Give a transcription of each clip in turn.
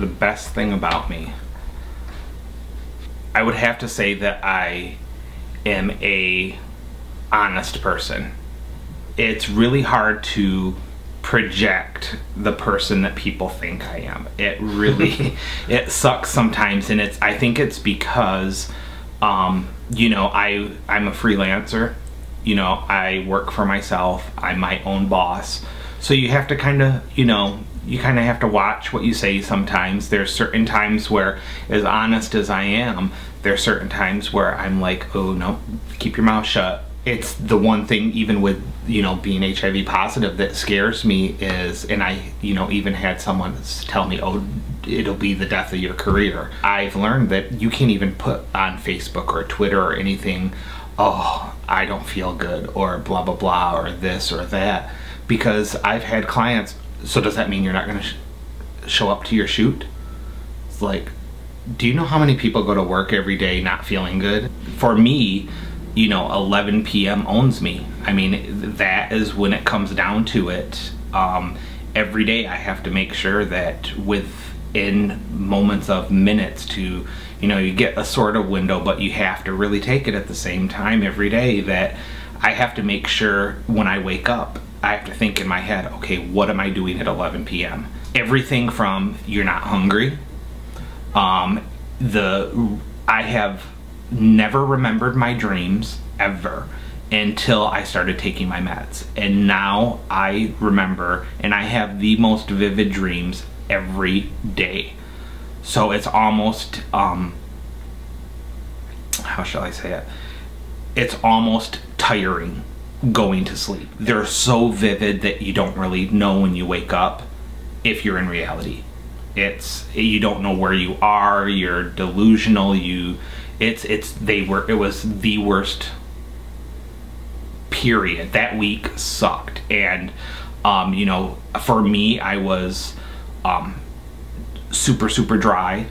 the best thing about me, I would have to say that I am a honest person. It's really hard to project the person that people think I am. It really it sucks sometimes and it's I think it's because um you know, I I'm a freelancer. You know, I work for myself. I'm my own boss. So you have to kind of, you know, you kind of have to watch what you say sometimes. There's certain times where, as honest as I am, there's certain times where I'm like, oh no, keep your mouth shut. It's the one thing, even with, you know, being HIV positive that scares me is, and I, you know, even had someone tell me, oh, it'll be the death of your career. I've learned that you can't even put on Facebook or Twitter or anything, oh, I don't feel good, or blah, blah, blah, or this or that, because I've had clients so does that mean you're not going to sh show up to your shoot? It's like, do you know how many people go to work every day not feeling good? For me, you know, 11 p.m. owns me. I mean, that is when it comes down to it. Um, every day I have to make sure that within moments of minutes to, you know, you get a sort of window, but you have to really take it at the same time every day that I have to make sure when I wake up I have to think in my head, okay, what am I doing at 11 p.m.? Everything from you're not hungry. Um, the I have never remembered my dreams ever until I started taking my meds. And now I remember and I have the most vivid dreams every day. So it's almost, um, how shall I say it? It's almost tiring going to sleep. They're so vivid that you don't really know when you wake up if you're in reality. It's you don't know where you are, you're delusional, you it's it's they were it was the worst period. That week sucked and um you know for me I was um super super dry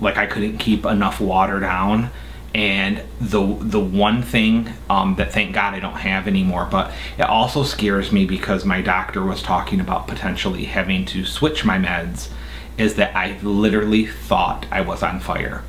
like I couldn't keep enough water down and the the one thing um, that thank God I don't have anymore but it also scares me because my doctor was talking about potentially having to switch my meds is that I literally thought I was on fire.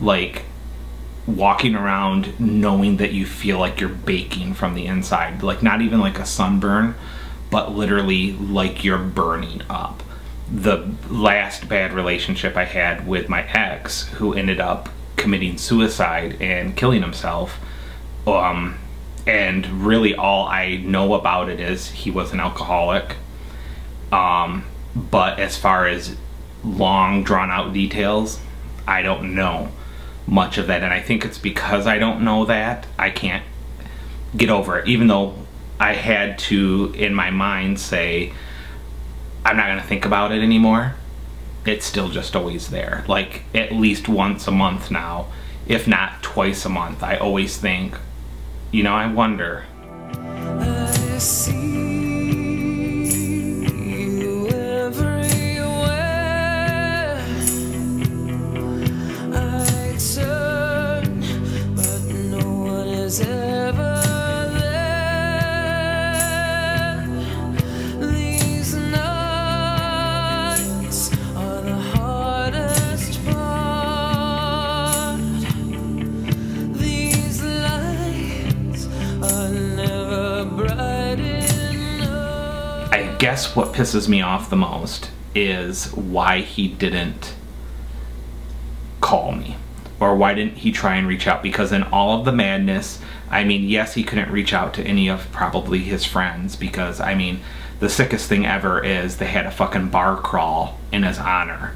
Like walking around knowing that you feel like you're baking from the inside like not even like a sunburn but literally like you're burning up. The last bad relationship I had with my ex who ended up committing suicide and killing himself. Um, and really all I know about it is he was an alcoholic. Um, but as far as long drawn out details, I don't know much of that. And I think it's because I don't know that, I can't get over it. Even though I had to, in my mind, say, I'm not going to think about it anymore it's still just always there. Like at least once a month now, if not twice a month. I always think, you know, I wonder. Pisses me off the most is why he didn't call me. Or why didn't he try and reach out? Because in all of the madness i mean yes he couldn't reach out to any of probably his friends because i mean the sickest thing ever is they had a fucking bar crawl in his honor.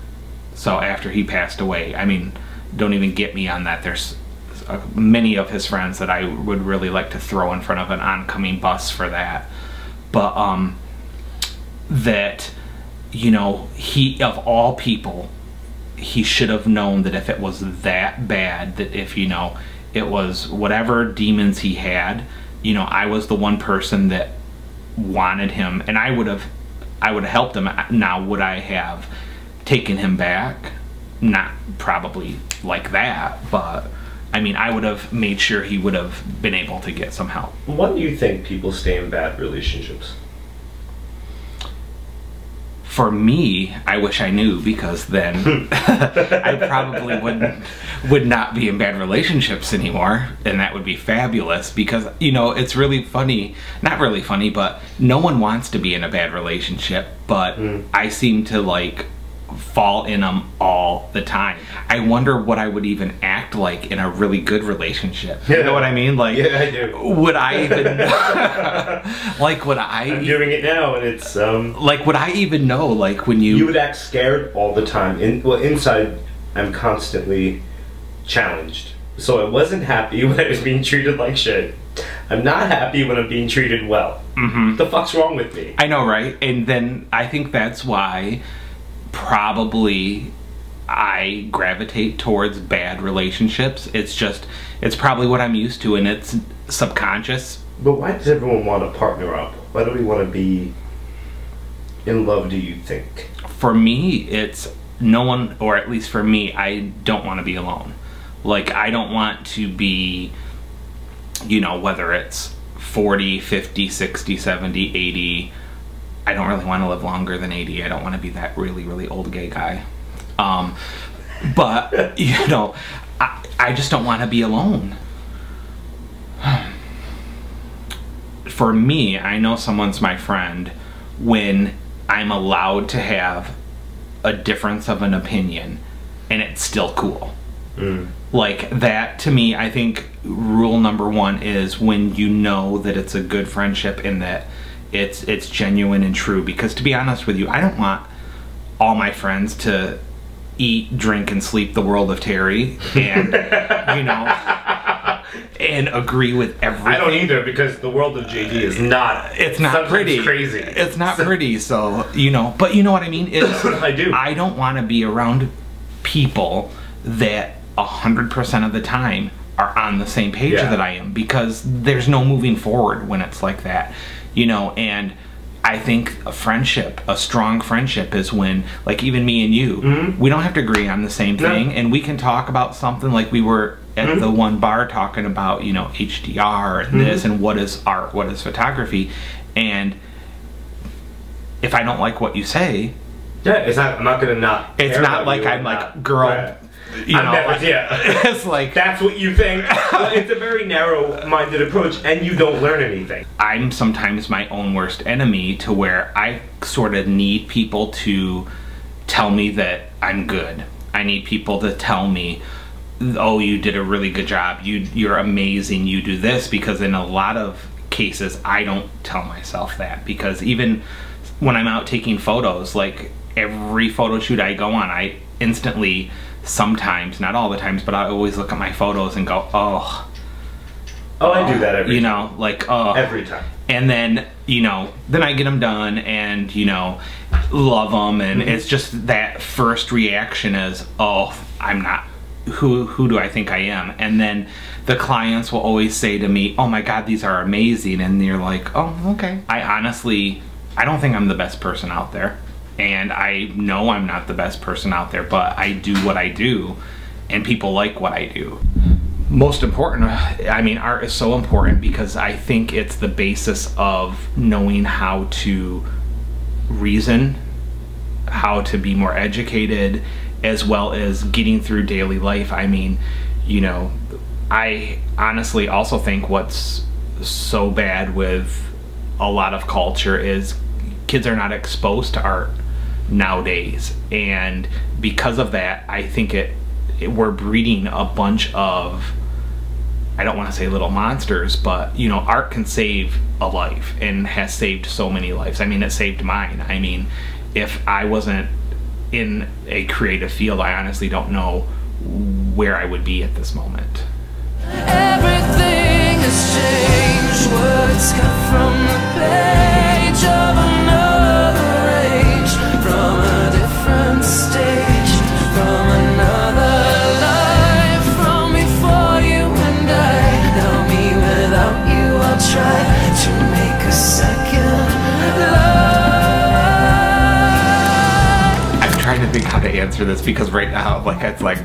So after he passed away i mean don't even get me on that. There's uh, many of his friends that i would really like to throw in front of an oncoming bus for that. But um that you know he of all people he should have known that if it was that bad that if you know it was whatever demons he had you know i was the one person that wanted him and i would have i would have helped him. Now would i have taken him back? Not probably like that but i mean i would have made sure he would have been able to get some help. Why do you think people stay in bad relationships for me, I wish I knew because then I probably wouldn't would not be in bad relationships anymore, and that would be fabulous. Because you know, it's really funny, not really funny, but no one wants to be in a bad relationship. But Mm. I seem to like fall in them all the time. I wonder what I would even act like in a really good relationship. You know what I mean? Like, Yeah, I do. would I even like would I I'm doing it now, and it's um. like would I even know like when you, You would act scared all the time. In well, inside, I'm constantly challenged. So I wasn't happy when I was being treated like shit. I'm not happy when I'm being treated well. Mm-hmm. The fuck's wrong with me? I know right and then I think that's why probably I gravitate towards bad relationships. It's just it's probably what I'm used to and it's subconscious. But why does everyone want to partner up? Why do we want to be in love? Do you think? For me it's no one or at least for me I don't want to be alone. Like I don't want to be you know whether it's 40, 50, 60, 70, 80 I don't really want to live longer than 80. I don't want to be that really, really old gay guy. Um, but, you know, I, I just don't want to be alone. For me, I know someone's my friend when I'm allowed to have a difference of an opinion and it's still cool. Like that to me, I think rule number one is when you know that it's a good friendship and that it's it's genuine and true. Because to be honest with you, I don't want all my friends to eat, drink, and sleep the world of Terry and you know and agree with everything. I don't either because the world of JD is not. It's not pretty. Crazy. It's not pretty. So you know, but you know what I mean. Is I do. I don't want to be around people that a hundred percent of the time are on the same page Yeah. that I am because there's no moving forward when it's like that. You know, and I think a friendship, a strong friendship, is when, like, even me and you, we don't have to agree on the same Mm-hmm. No. thing, and we can talk about something like we were at Mm-hmm. the one bar talking about, you know, HDR and this and what is art, what is photography, and if I don't like what you say, Yeah, it's not. I'm not gonna not. it's not like I'm like, girl, Right. You I'm know, never- like- yeah. it's like That's what you think. It's a very narrow-minded approach, and you don't learn anything. I'm sometimes my own worst enemy to where I sort of need people to tell me that I'm good. I need people to tell me, "Oh, you did a really good job. You you're amazing. You do this." Because in a lot of cases, I don't tell myself that because even when I'm out taking photos, like every photo shoot I go on, I instantly sometimes, not all the times, but I always look at my photos and go, "Oh, Oh, I do that every. you know, like oh, Every time. and then you know then i get them done and you know love them and mm-hmm. it's just that first reaction is oh i'm not who who do i think i am? And then the clients will always say to me oh my god these are amazing. And you're like oh okay. I honestly i don't think i'm the best person out there and i know i'm not the best person out there but i do what i do and people like what i do. Most important i mean art is so important because i think it's the basis of knowing how to reason how to be more educated as well as getting through daily life. I mean you know i honestly also think what's so bad with a lot of culture is kids are not exposed to art nowadays and because of that i think it, it we're breeding a bunch of I don't want to say little monsters, but you know, art can save a life and has saved so many lives. I mean, it saved mine. I mean, if I wasn't in a creative field, I honestly don't know where I would be at this moment. Everything has changed. Words from the page of answer this because right now, like, it's like.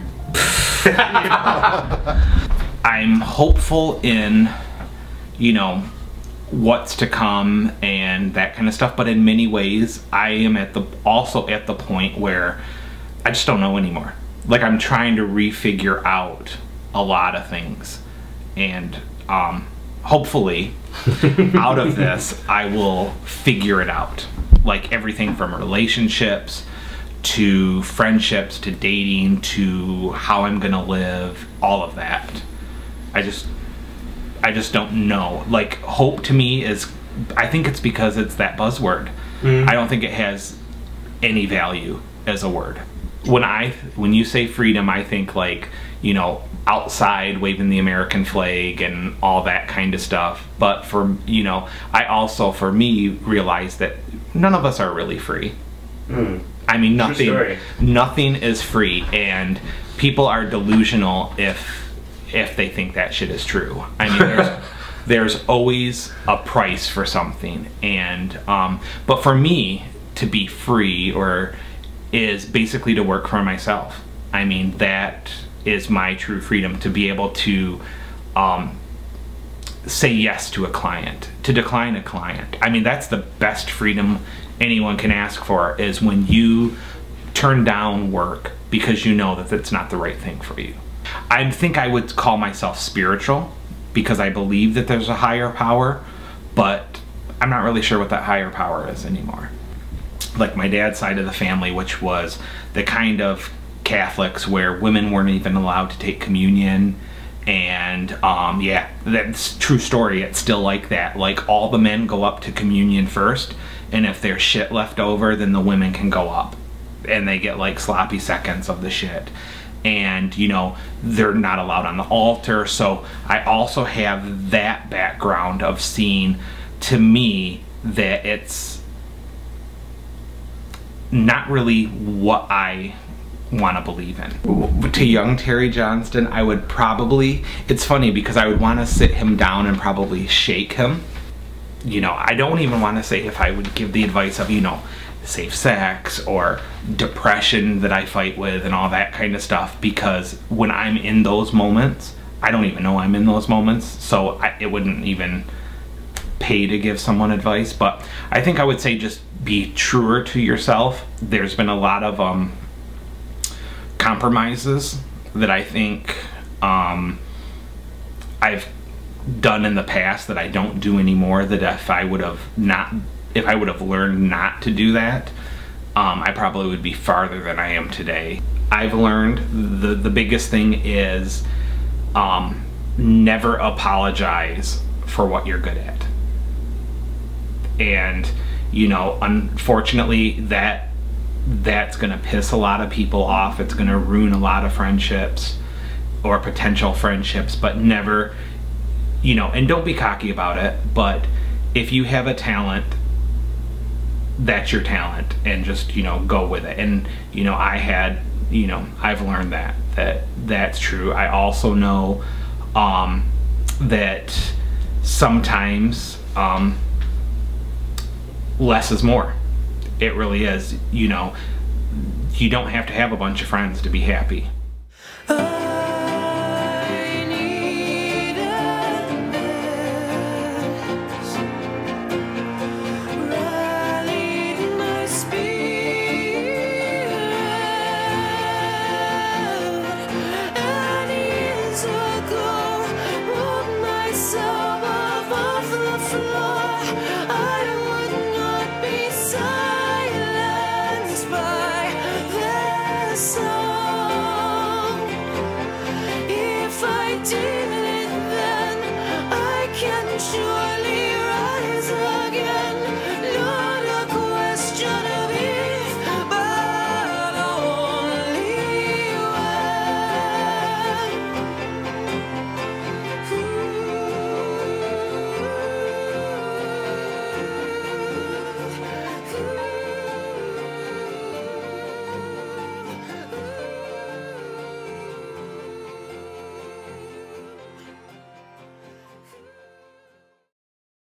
I'm hopeful in, you know, what's to come and that kind of stuff. But in many ways, I am at the also at the point where I just don't know anymore. Like I'm trying to refigure out a lot of things, and um, hopefully, out of this, I will figure it out. Like everything from relationships to friendships to dating to how I'm gonna live, all of that. I just I just don't know. Like hope to me is I think it's because it's that buzzword. Mm-hmm. I don't think it has any value as a word. When I when you say freedom, I think like, you know, outside waving the American flag and all that kind of stuff. But for, you know, I also for me realize that none of us are really free. Mm-hmm. I mean, nothing nothing is free, and people are delusional if if they think that shit is true. I mean, there's, there's always a price for something, and um, but for me to be free or is basically to work for myself. I mean, that is my true freedom to be able to um, say yes to a client, to decline a client. I mean, that's the best freedom anyone can ask for is when you turn down work because you know that it's not the right thing for you. I think I would call myself spiritual because I believe that there's a higher power, but I'm not really sure what that higher power is anymore. Like my dad's side of the family, which was the kind of Catholics where women weren't even allowed to take communion and um, yeah that's true story. It's still like that. Like all the men go up to communion first and if there's shit left over then the women can go up. And they get like sloppy seconds of the shit. And you know they're not allowed on the altar. So i also have that background of seeing to me that it's not really what I want to believe in. To young Terry Johnston, I would probably, it's funny because I would want to sit him down and probably shake him. You know, I don't even want to say if I would give the advice of, you know, safe sex or depression that I fight with and all that kind of stuff because when I'm in those moments, I don't even know I'm in those moments, so I, it wouldn't even pay to give someone advice, but I think I would say just be truer to yourself. There's been a lot of um, compromises that I think um, I've done in the past that I don't do anymore. That if I would have not, if I would have learned not to do that, um, I probably would be farther than I am today. I've learned the the biggest thing is um, never apologize for what you're good at and you know unfortunately that that's going to piss a lot of people off. It's going to ruin a lot of friendships or potential friendships but never you know and don't be cocky about it but if you have a talent that's your talent and just you know go with it. And you know i had you know i've learned that that that's true. I also know um that sometimes um less is more. It really is. You know, you don't have to have a bunch of friends to be happy. Oh